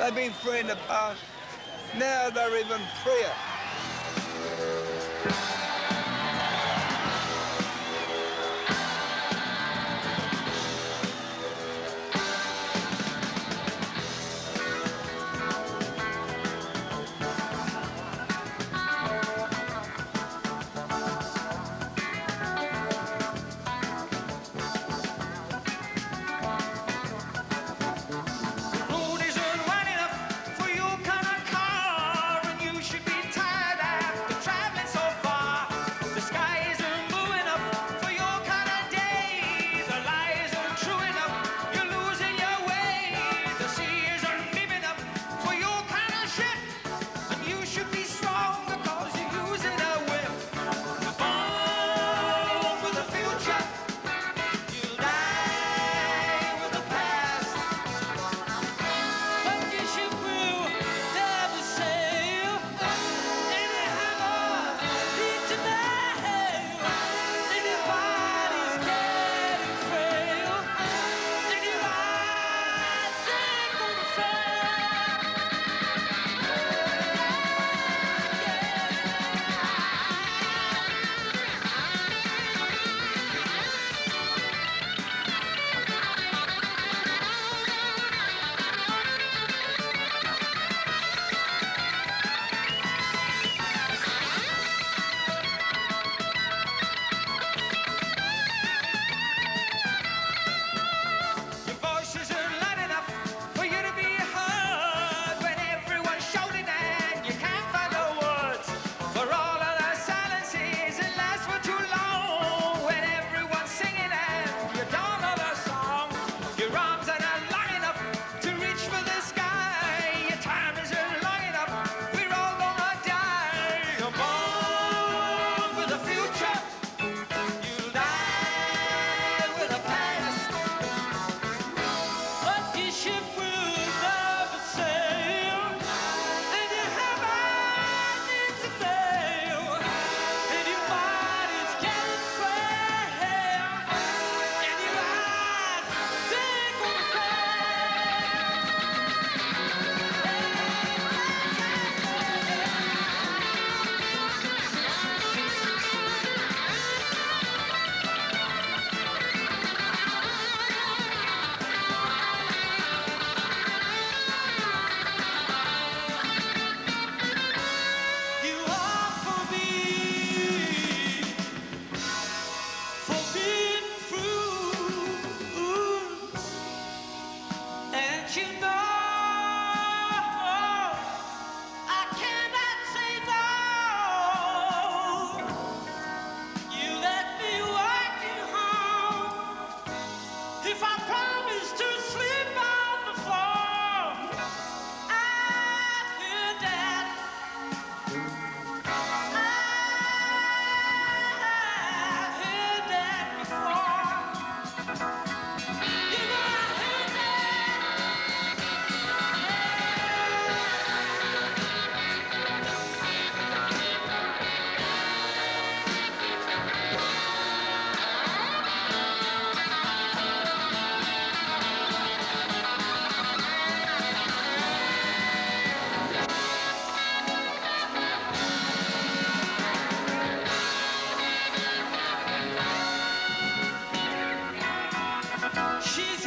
They've been free in the past. Now they're even freer.